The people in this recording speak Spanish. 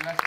Gracias.